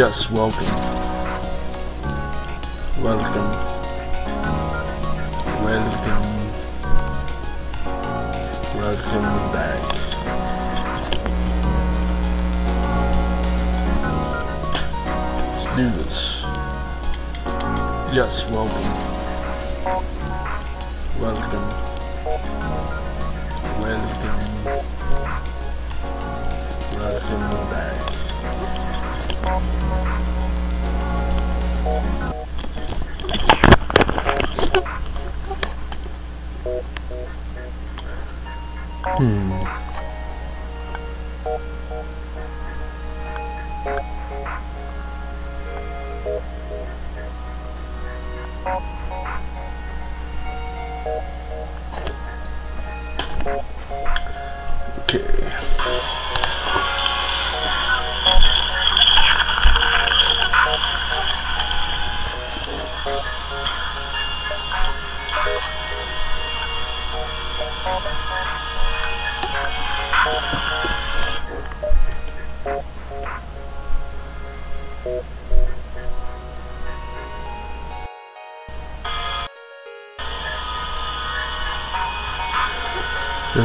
Yes, welcome. Welcome. Welcome. Welcome back. Let's do this. Yes, welcome. Welcome. Welcome. Welcome back. Hmm.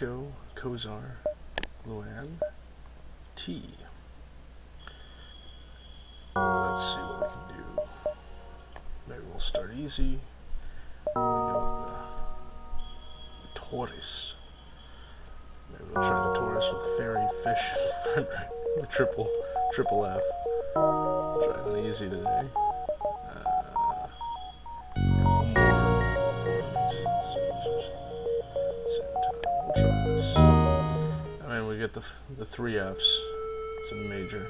Kozar, Luan, T. Let's see what we can do. Maybe we'll start easy. Torus. Maybe we'll try the Torus with Fairy Fish and Triple, triple F. Trying easy today. the three Fs. It's a major.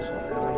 That's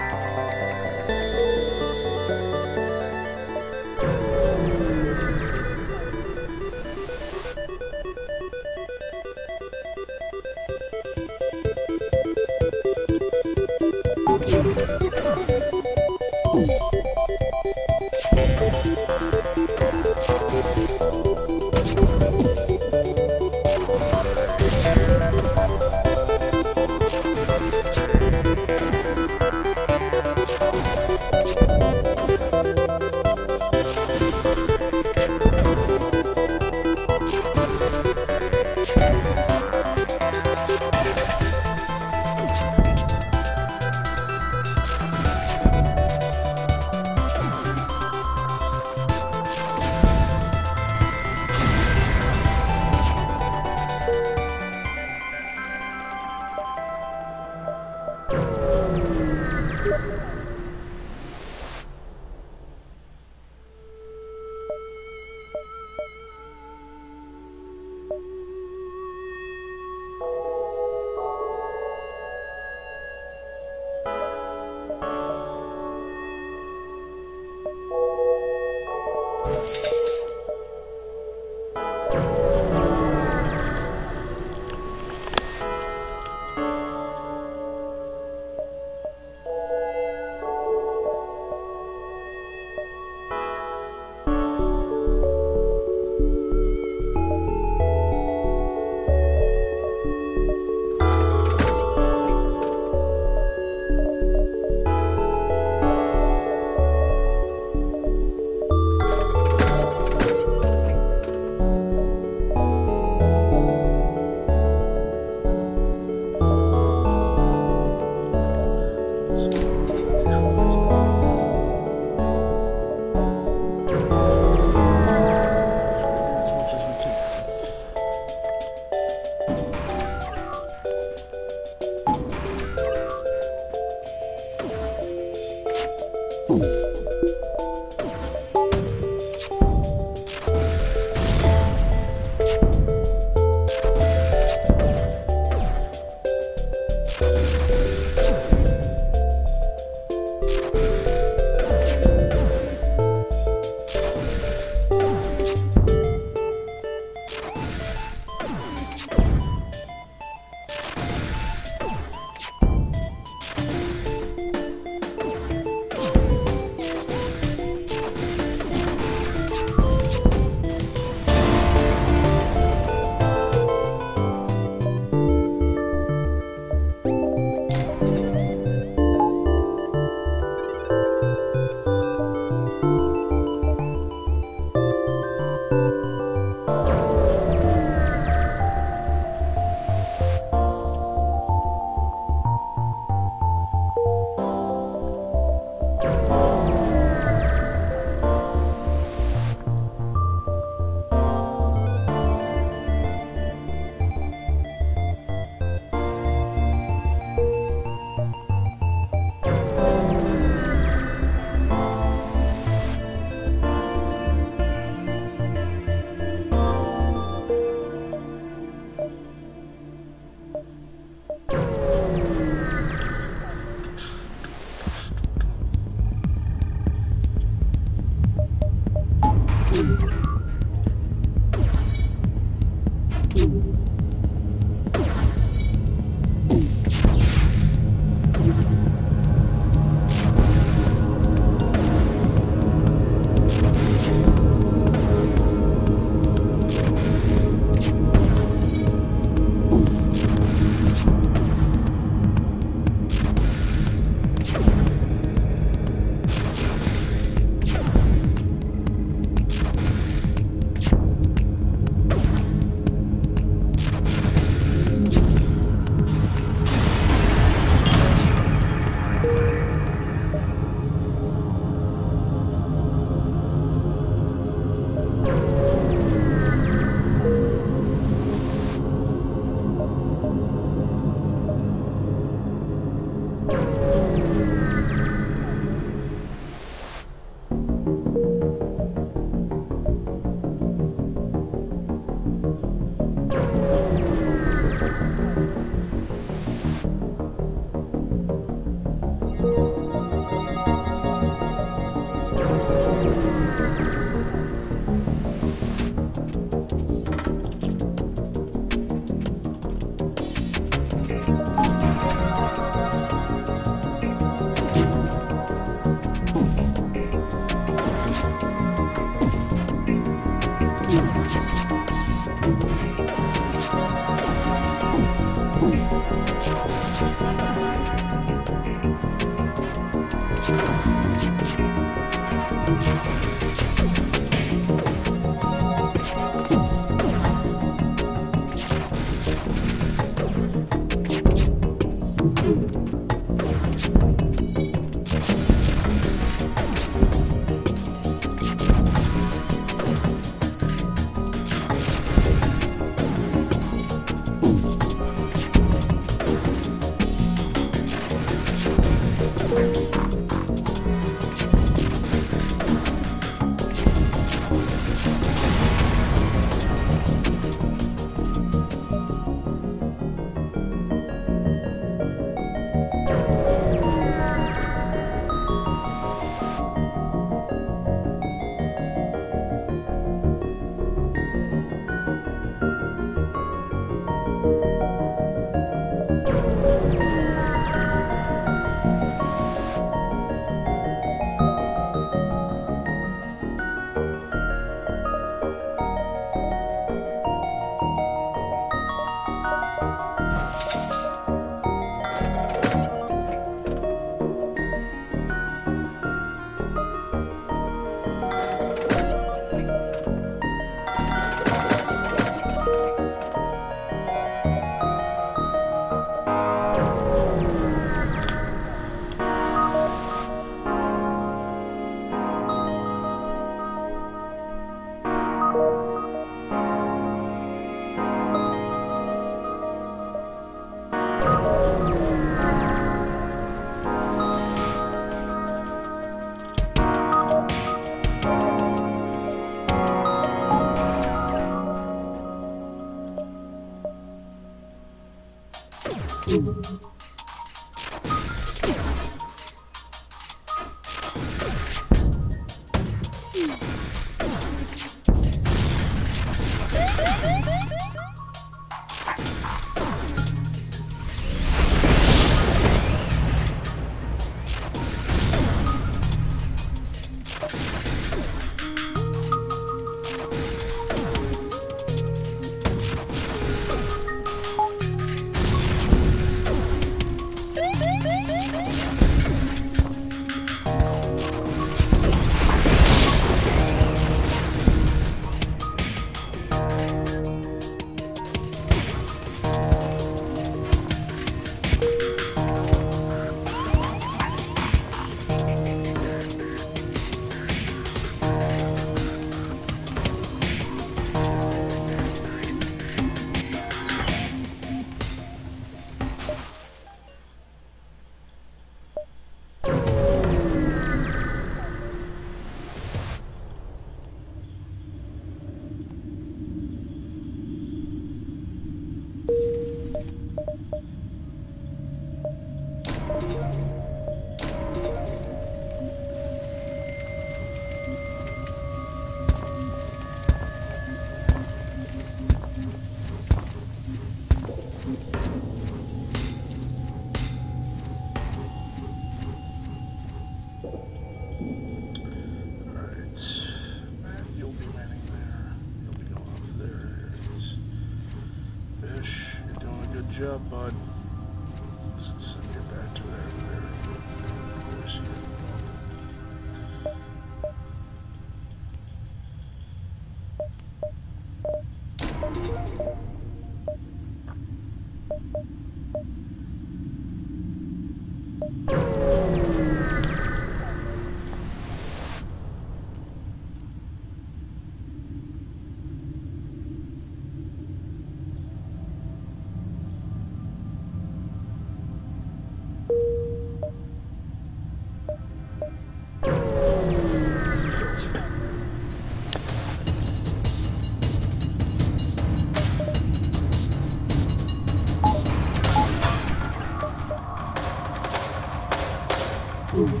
Ooh.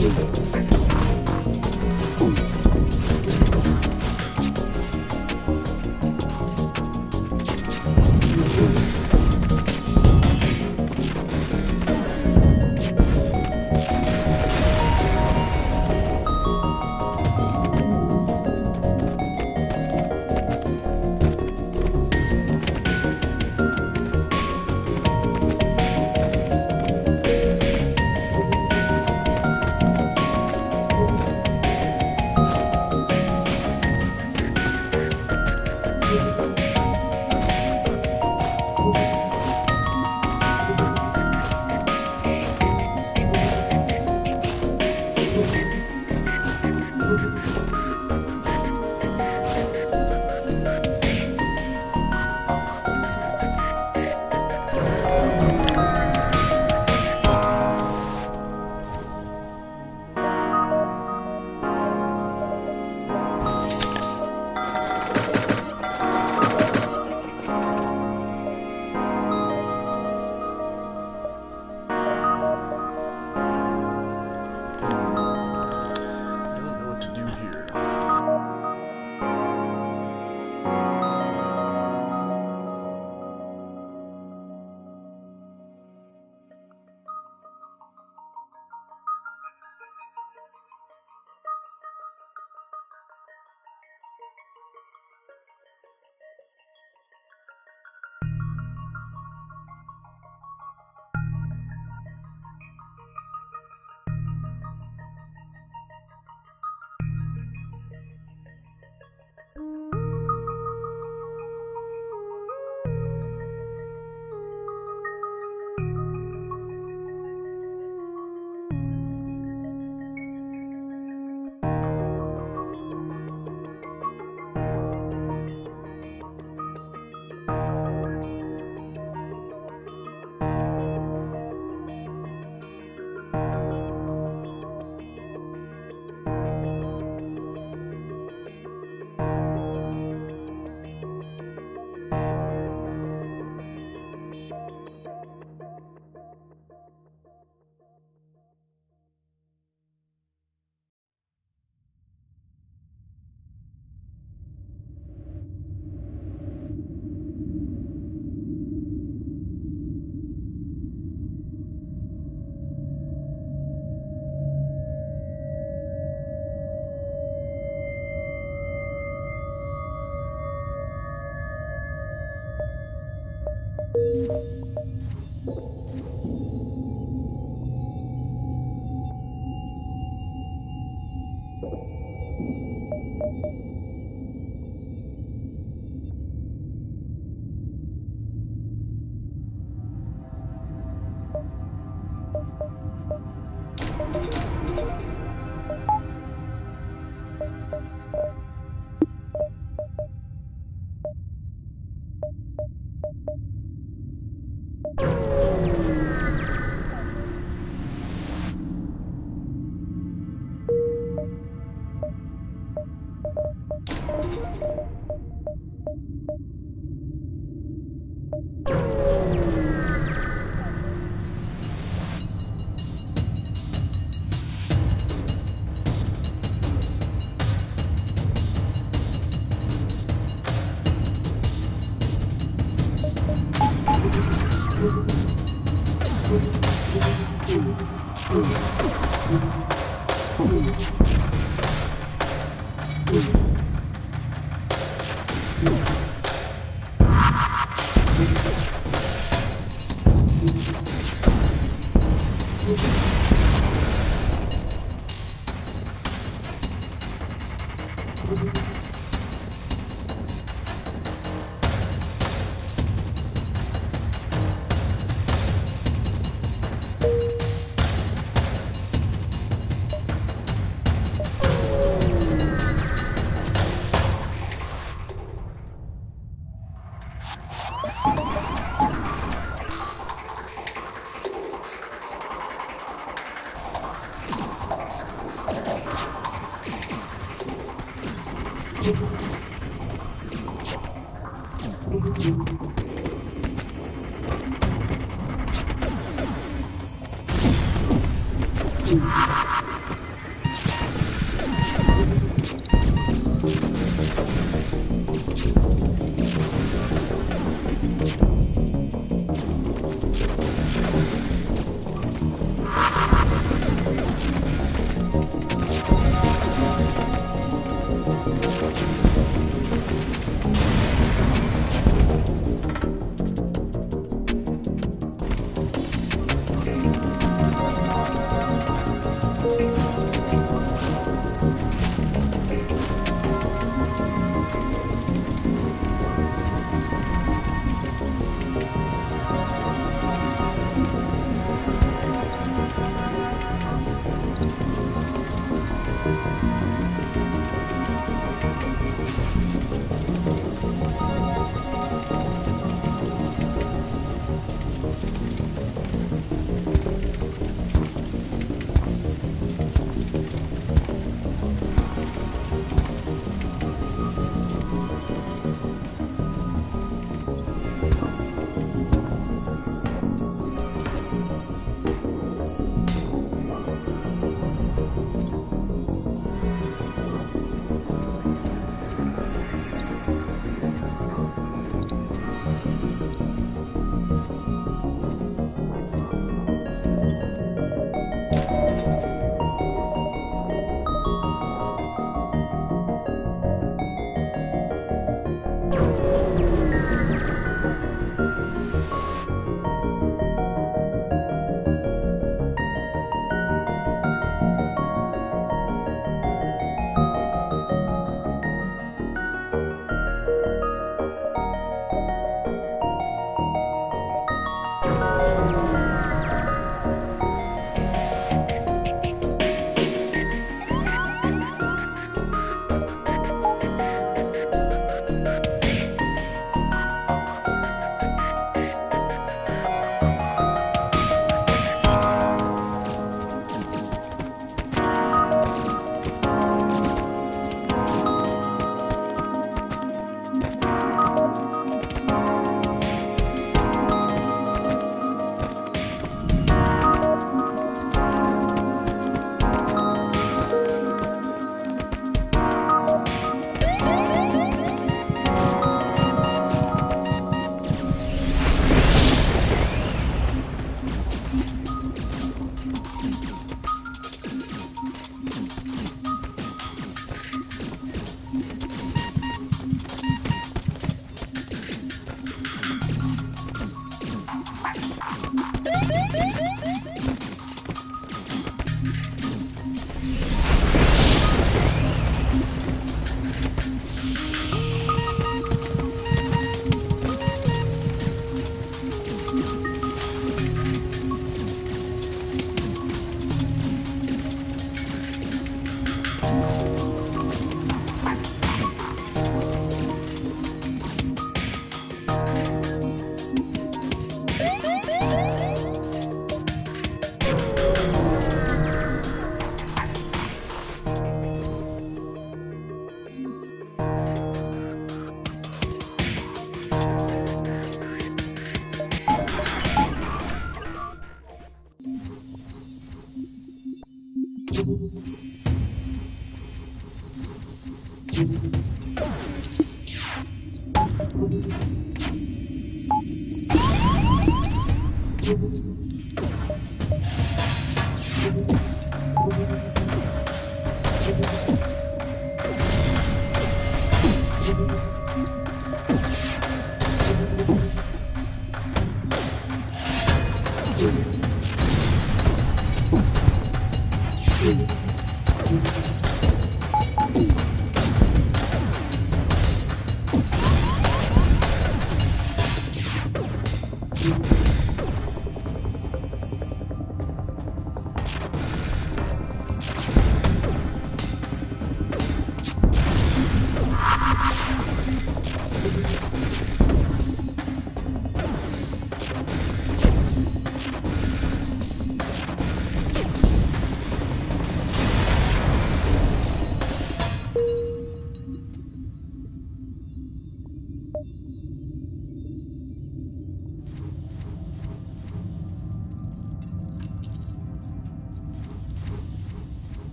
Don't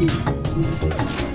Thank